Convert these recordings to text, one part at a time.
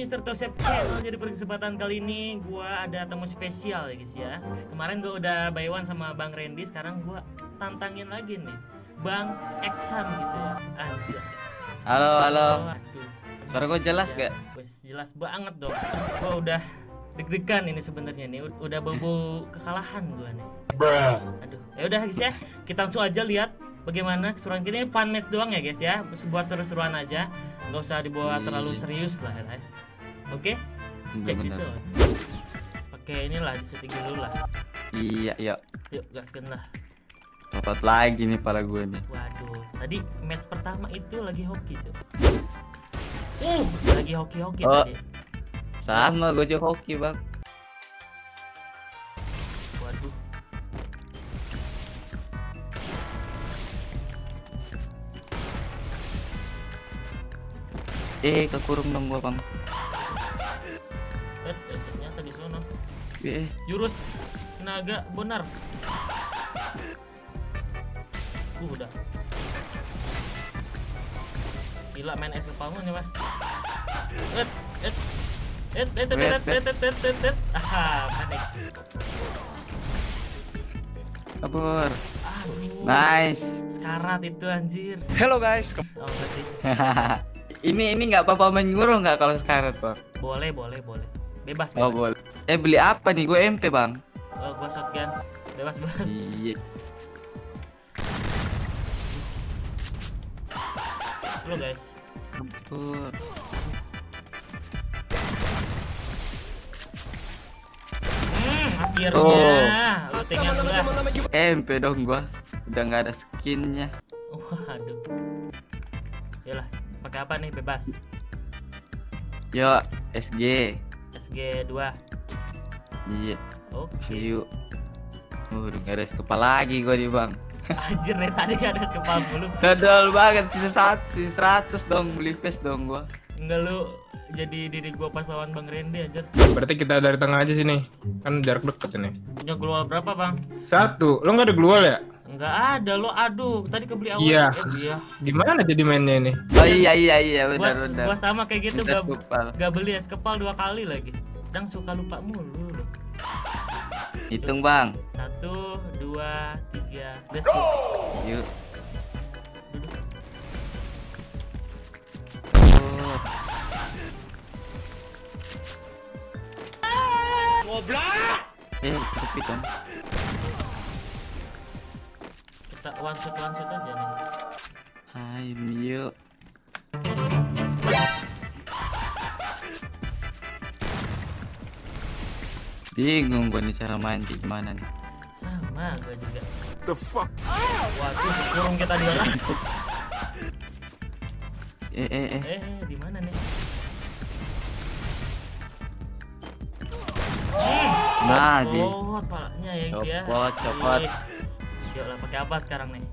Mr. Tosep Channel Jadi pada kesempatan kali ini gua ada tamu spesial ya guys ya Kemarin gua udah by one sama Bang Randy Sekarang gua tantangin lagi nih Bang Eksan gitu ya Anjas Halo, halo. Waduh Suara gue jelas gak? Wes, jelas banget dong Gua udah deg-degan ini sebenarnya nih Udah bobo kekalahan gua nih Aduh, ya udah guys ya. Kita langsung aja lihat bagaimana keseruan kita. Ini fun match doang ya guys ya. Buat seru-seruan aja. Nggak usah dibawa Iya. terlalu serius lah ya. Oke? Cek di Bener-bener. sound. Pakai inilah di setting dulu lah. Iya, iya. Yuk gaskan lah. Otot lagi nih pala gue nih. Waduh, tadi match pertama itu lagi hoki cuy. Uh, lagi hoki-hoki Oh. tadi. Sama gue juga hoki, Bang. Waduh. Eh, kekurung dong gua, Bang. Eh, Jurus naga benar. Uh, udah. Gila main es kepalmu nih, Mah. Et, et. Et, et, et, et, et, et, et, et, et. Aha, panik. kabur. Aduh. Nice. Sekarat itu anjir. Hello guys, Oh, enggak sih. ini ini nggak apa-apa main guru nggak kalau sekarang, Bang? Boleh, boleh, boleh. Bebas, Oh, bebas. boleh. Eh, beli apa nih? Gue MP, Bang. Oh, gua shotgun. Bebas, bebas. Iya. Lo guys. Kabur. Hmm, akhirnya. Oh. Gua. MP dong gua. Udah nggak ada skinnya. Waduh. Yalah, pakai apa nih bebas? Yo, SG. SG 2. Iya. Oke. Ayo. Uh, udah nggak ada kepala lagi gua nih, Bang. Anjir nih tadi gak ada kepala mulu. Dodol banget sisa satu, sisa 100 dong beli face dong gua. Enggak lu jadi diri gua pas lawan Bang Randy anjir. berarti kita dari tengah aja sini. Kan jarak deket ini. Punya global berapa, Bang? Satu, lo nggak ada global ya? Enggak ada lo. Aduh, tadi kebeli awal. Iya. Eh, iya. Gimana jadi mainnya ini? Oh iya iya iya Gua, benar benar. gua sama kayak gitu gak, gak beli es kepal dua kali lagi. Dang suka lupa mulu lo. Hitung bang. Satu, dua, tiga. Let's go. Yuk. Duduk. Oh, eh tapi dong. Kita one shot one shot aja nih. Hai Mio. Bingung gua nih cara mandi gimana nih. Sama gua juga. The fuck? Waduh, kurung kita di orang. Eh eh eh. Eh, di mana nih? Nah di. Oh, palanya ya, guys ya. Copot, copot. Yuk lah, pakai apa sekarang nih?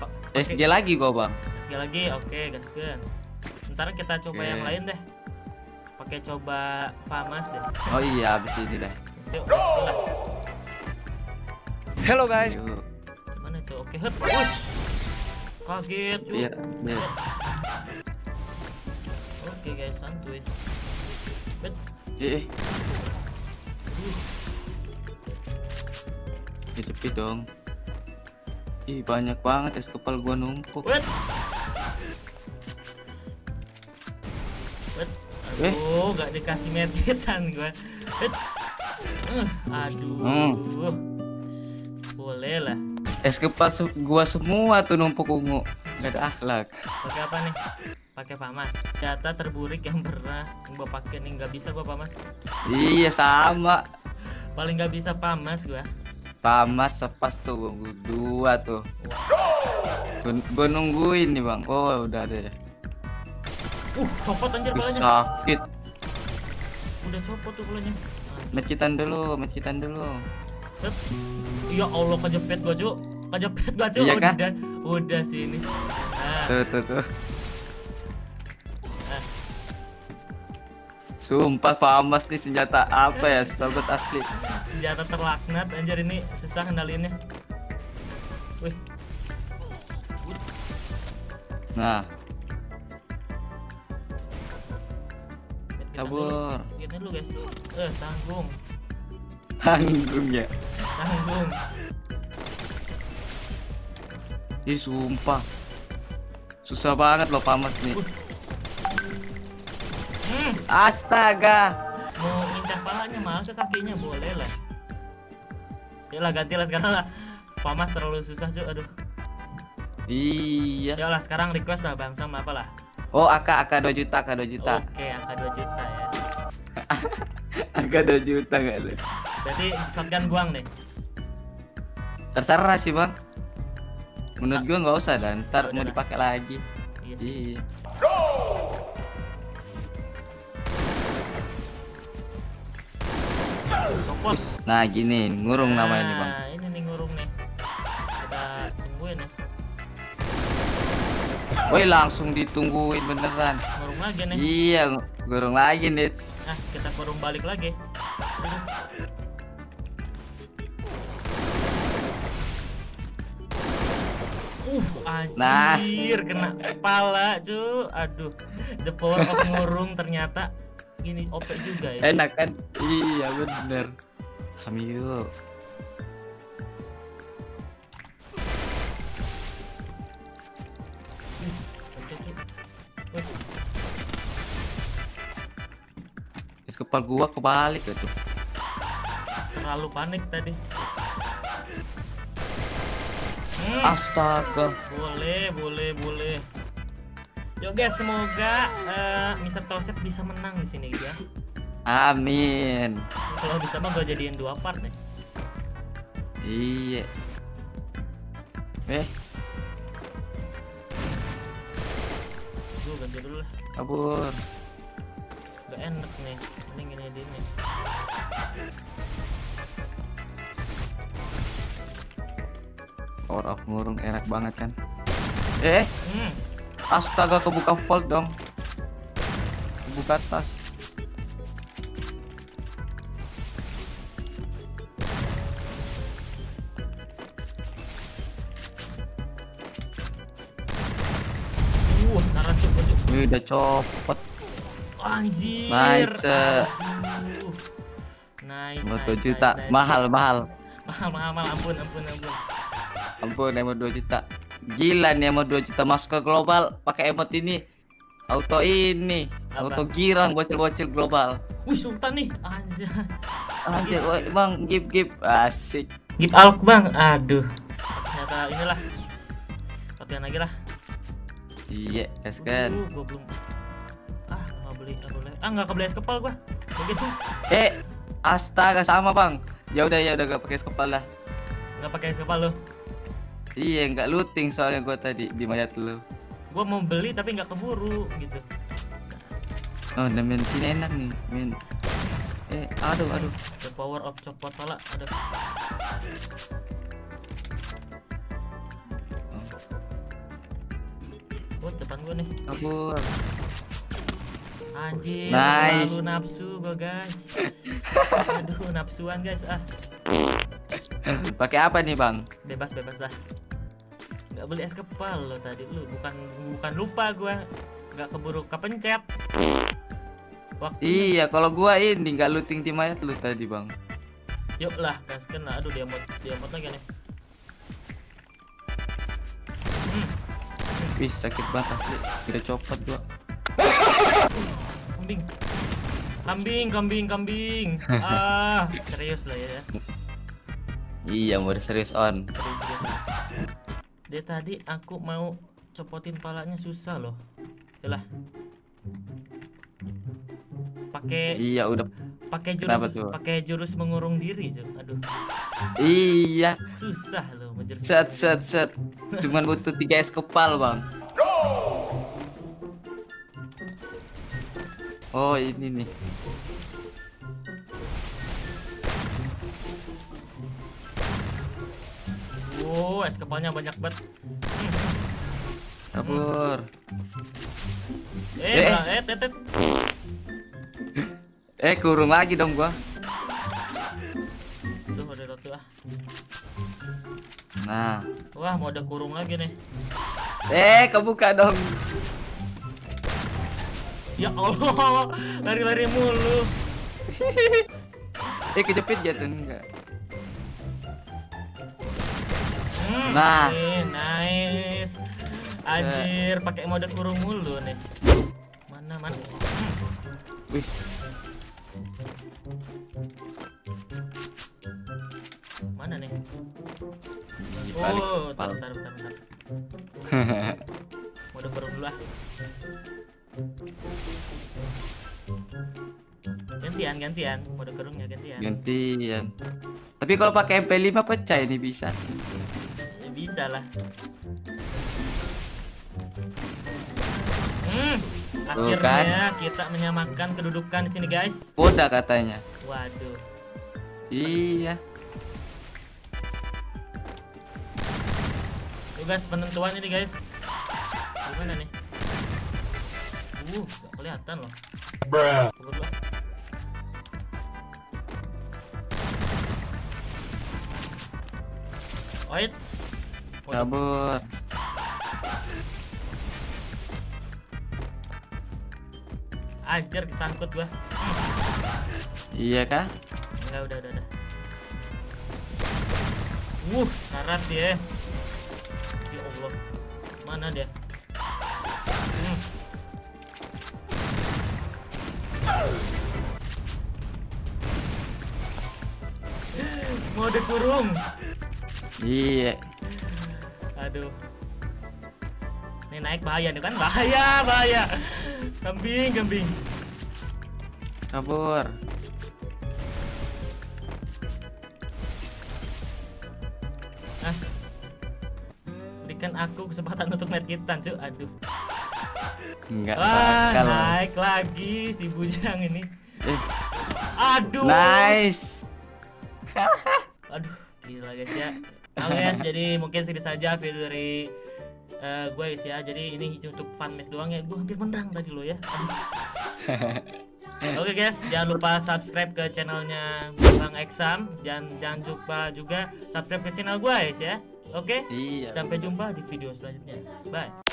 Pa- pakai SG lagi gua bang. SG lagi, oke, gaskeun. Ntar kita coba Oke. yang lain deh. Pakai coba Famas deh. Oh iya abis ini dah. Yuk, lah. Hello guys. Yuk. Mana itu? Oke, hut. Wush. Kaget, cuy. Iya iya. Oke, guys, santuy. Bet. Eh. eh. Cepet dong. Ih banyak banget es kepal gua numpuk. Wet. Wet. Eh. Aduh, gak dikasih meditan gua. Uh, aduh. Hmm. Boleh lah. Es kepal se gua semua tuh numpuk ungu. Gak ada akhlak. Pakai apa nih? Pakai Famas. Data terburik yang pernah gua pakai nih nggak bisa gua Famas. Iya sama. Paling nggak bisa Famas gua. Pamas sepas tuh gua dua tuh. Gua, gua nungguin nih bang. Oh udah ada ya. Uh, copot anjir palanya. sakit. Udah copot tuh palanya. Mecitan dulu, mecitan dulu. Ya Allah kejepit gua, Cuk. Kejepit gua, Cuk. Iya kah? Udah, udah sini. Nah, Tuh tuh tuh. Sumpah Famas nih senjata apa ya sobat asli. senjata terlaknat anjir ini susah kendalinnya. Wih, Nah Kabur. Kita dulu guys. Eh tanggung, Tanggung ya. tanggung. Ih sumpah. Susah banget loh pamas nih. Hmm, Astaga. mau incar palanya malah ke kakinya boleh lah. Ya lah ganti lah sekarang lah. Pamas terlalu susah cuy. Aduh. Iya. Ya lah sekarang request lah bang sama apa lah. Oh, AK AK 2 juta, AK 2 juta. Oke angka 2 juta ya. AK 2 juta enggak tuh. Berarti shotgun guang nih. Terserah sih, Bang. Menurut gua nggak usah dan ntar Udah mau dipakai lagi. Iya sih. Iya. Nah, gini, ngurung namanya nih, Bang. Nah, ini nih ngurung nih. Kita tungguin ya. Woi, langsung ditungguin beneran. Ngurung lagi nih. Iya, ngurung lagi, Nits. Nah, kita kurung balik lagi. Uh, Nah. anjir, kena kepala, cu. Aduh, the power of ngurung ternyata gini OP juga ya. Enak kan? Iya, bener. Hamil. Terus kepal gua kebalik gitu. terlalu panik tadi. Hmm, Astaga. boleh, boleh, boleh. Yuk guys, semoga eh, Mr. Tosep bisa menang di sini ya. Amin. Kalau bisa mah gue jadiin dua part nih. Iya. Eh, Gue ganti dulu lah. kabur. Gak enak nih. Mending ini dia nih. Power of ngurung enak banget kan? Eh, Hmm. astaga kebuka vault dong. Kebuka tas. Tuh. Ini udah copot. Anjir. Nice. Aduh. Nice. Mau nice, 2 juta. nice, nice. Mahal, mahal. Mahal, mahal, mahal. Ampun, ampun, ampun. Ampun, emot 2 juta. Gila nih emot 2 juta masuk ke global pakai emot ini. Auto ini, Apa? auto girang bocil-bocil global. Wih, Sultan nih. Anjir. Anjir, woi, Bang, gip gip asik. Gip Alk, Bang. Aduh. Ternyata inilah. Latihan lagi lah. Iya, es kan. Belum Ah, nggak beli, nggak boleh. Ah, nggak kebeli es kepal gua. Begitu. Eh, astaga sama, Bang. Ya udah ya udah gak pakai es kepala. Nggak pakai es kepal lo. Iya, nggak looting soalnya gua tadi di mayat lu. Gua mau beli tapi nggak keburu gitu. Oh, main sini enak nih, main. Eh, aduh, aduh. The power of copot pala. Aduh. Depan gua nih. Kabur. Anjir, Nice. terlalu nafsu gua, guys. Aduh, nafsuan, guys. Ah, Pakai apa nih, Bang? bebas bebas dah. Nggak beli es kepal lo tadi lu, bukan bukan lupa gua. Nggak keburu kepencet. Waktu Iya, kalau gua ini nggak looting di mayat lu tadi, Bang. Yuk lah, gaskan lah. Aduh, dia mau dia mau lagi nih. Wih, sakit banget asli. Kita copot gua. kambing. Kambing, kambing, kambing. Ah, serius lah ya. Iya, mau serius on. Serius, serius. Dia tadi aku mau copotin palanya susah loh. Yalah. Pakai Iya, udah. pakai jurus pakai jurus mengurung diri. Aduh, Iya. susah loh menjurus. Set set set. Cuman butuh 3 es kepal, Bang. Oh, ini nih. Wow, es kepalnya banyak banget. Kabur. Eh, Eh. eh, eh. Eh, kurung lagi dong gua. Nah. Wah, mau ada kurung lagi nih. Eh, kebuka dong. Ya Allah, lari-lari mulu. Eh kejepit jatuh enggak. Hmm, Nah. nice. Anjir, pakai mode kurung mulu nih. Mana mana? Wih, balik Oh, bentar, bentar, bentar, bentar. Mode kurung dulu ah. Gantian, gantian. Mode kurungnya gantian. Gantian. Tapi kalau pakai MP5 pecah ini bisa. Ya, bisa lah. Hmm, akhirnya kita menyamakan kedudukan di sini guys. Boda katanya. Waduh. Iya. Tugas penentuan ini guys. Gimana nih? Uh, gak kelihatan loh. Oits. Waduh, Kabur. Anjir kesangkut gua. Iya kah? Enggak udah udah udah. Wuh, syarat dia. Ya Allah. Mana dia? Hmm. Mode kurung. Iya. Aduh. Ini naik bahaya nih kan? Bahaya, bahaya. Kambing, kambing. Kabur. Berikan aku kesempatan untuk lihat kita, cuy. Aduh. Enggak Wah, bakal. naik lagi si bujang ini. Eh, Aduh. nice. Aduh, gila guys ya. Oke guys, jadi mungkin segini saja video dari eh, gue guys ya. Jadi ini untuk fun match doang ya. Gue hampir menang tadi lo ya. Oke guys, jangan lupa subscribe ke channelnya Bang Exam dan jangan lupa juga subscribe ke channel gue guys ya. Oke, Iya. sampai jumpa di video selanjutnya. Bye.